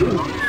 you